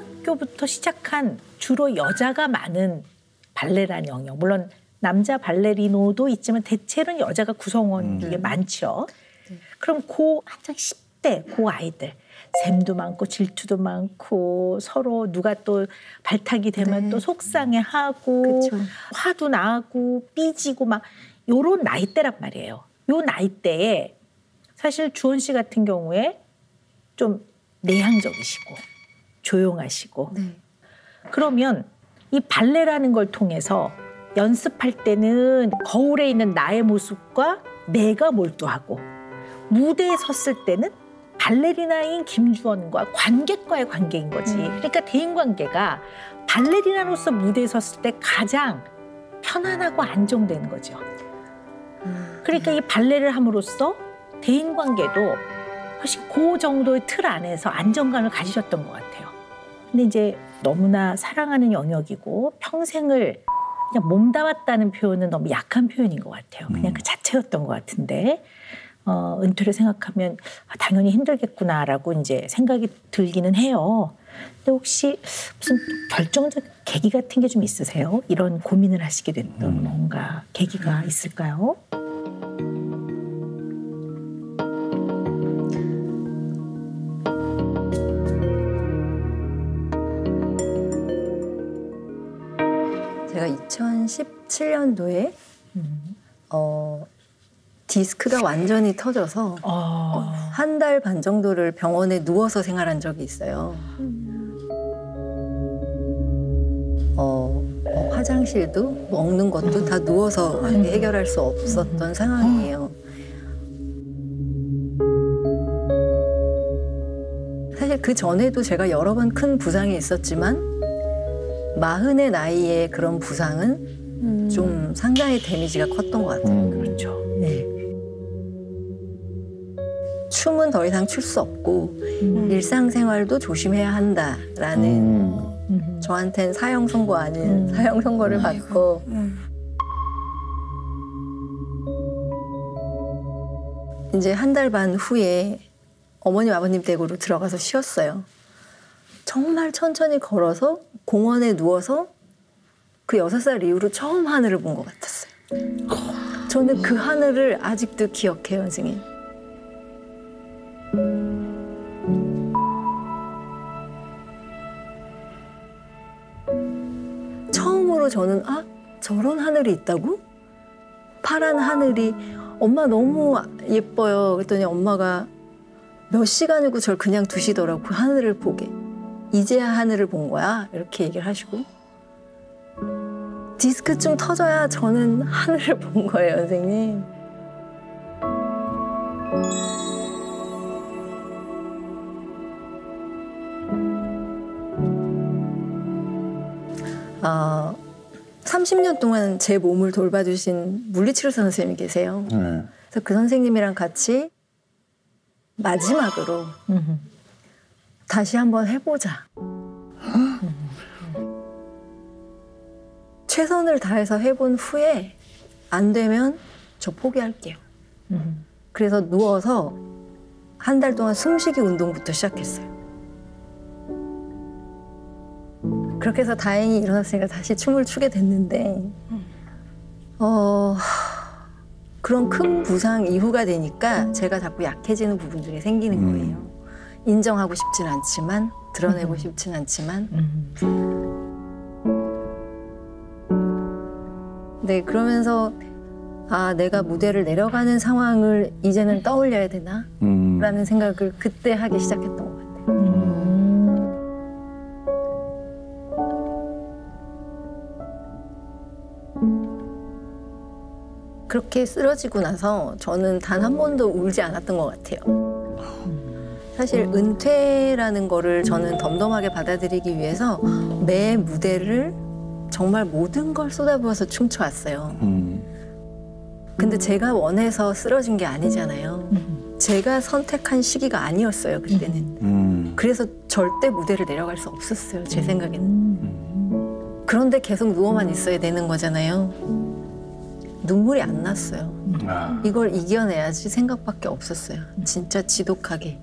초등학교부터 시작한 주로 여자가 많은 발레란 영역. 물론 남자 발레리노도 있지만 대체는 여자가 구성원 중에 많죠. 그럼 고 한창 10대 고 아이들 샘도 많고 질투도 많고 서로 누가 또 발탁이 되면 네. 또 속상해하고 그쵸. 화도 나고 삐지고 막 요런 나이대란 말이에요. 요 나이대에 사실 주원 씨 같은 경우에 좀 내향적이시고 조용하시고 네. 그러면 이 발레라는 걸 통해서 연습할 때는 거울에 있는 나의 모습과 내가 몰두하고 무대에 섰을 때는 발레리나인 김주원과 관객과의 관계인 거지. 음. 그러니까 대인 관계가 발레리나로서 무대에 섰을 때 가장 편안하고 안정되는 거죠. 음. 그러니까 이 발레를 함으로써 대인 관계도 훨씬 그 정도의 틀 안에서 안정감을 가지셨던 것 같아요. 근데 이제 너무나 사랑하는 영역이고 평생을 그냥 몸담았다는 표현은 너무 약한 표현인 것 같아요. 그냥 음. 그 자체였던 것 같은데 어, 은퇴를 생각하면 아, 당연히 힘들겠구나라고 이제 생각이 들기는 해요. 근데 혹시 무슨 결정적 계기 같은 게 좀 있으세요? 이런 고민을 하시게 됐던 음. 뭔가 계기가 있을까요? 제가 2017년도에 음. 어, 디스크가 완전히 터져서 어. 한달 반 정도를 병원에 누워서 생활한 적이 있어요. 어, 어, 화장실도 먹는 것도 다 누워서 해결할 수 없었던 상황이에요. 사실 그 전에도 제가 여러 번 큰 부상이 있었지만 마흔의 나이에 그런 부상은 좀 상당히 데미지가 컸던 것 같아요. 음. 그렇죠. 네. 춤은 더 이상 출 수 없고 음. 일상생활도 조심해야 한다라는 음. 음. 저한텐 사형 선고 아닌 음. 사형 선고를 받고 이제 한 달 반 후에 어머님 아버님 댁으로 들어가서 쉬었어요. 정말 천천히 걸어서 공원에 누워서 그 여섯 살 이후로 처음 하늘을 본 것 같았어요. 저는 그 하늘을 아직도 기억해요, 선생님. 처음으로 저는 아 저런 하늘이 있다고? 파란 하늘이 엄마 너무 예뻐요. 그랬더니 엄마가 몇 시간이고 저를 그냥 두시더라고 그 하늘을 보게. 이제야 하늘을 본 거야 이렇게 얘기를 하시고 디스크 좀 터져야 저는 하늘을 본 거예요, 선생님. 어, 30년 동안 제 몸을 돌봐주신 물리치료사 선생님이 계세요. 네. 그래서 그 선생님이랑 같이 마지막으로 음. 다시 한번 해보자. 최선을 다해서 해본 후에 안 되면 저 포기할게요. 음. 그래서 누워서 한 달 동안 숨쉬기 운동부터 시작했어요. 그렇게 해서 다행히 일어났으니까 다시 춤을 추게 됐는데, 어, 그런 큰 부상 이후가 되니까 제가 자꾸 약해지는 부분들이 생기는 음. 거예요. 인정하고 싶진 않지만, 드러내고 음. 싶진 않지만, 음. 네, 그러면서 아, 내가 무대를 내려가는 상황을 이제는 떠올려야 되나? 음. 라는 생각을 그때 하기 시작했던 것 같아요. 음. 그렇게 쓰러지고 나서 저는 단 한 번도 울지 않았던 것 같아요. 사실 은퇴라는 거를 저는 덤덤하게 받아들이기 위해서 매 무대를 정말 모든 걸 쏟아부어서 춤춰왔어요. 음. 근데 제가 원해서 쓰러진 게 아니잖아요. 음. 제가 선택한 시기가 아니었어요, 그때는. 음. 그래서 절대 무대를 내려갈 수 없었어요, 제 생각에는. 음. 그런데 계속 누워만 있어야 되는 거잖아요. 눈물이 안 났어요. 아. 이걸 이겨내야지 생각밖에 없었어요. 진짜 지독하게.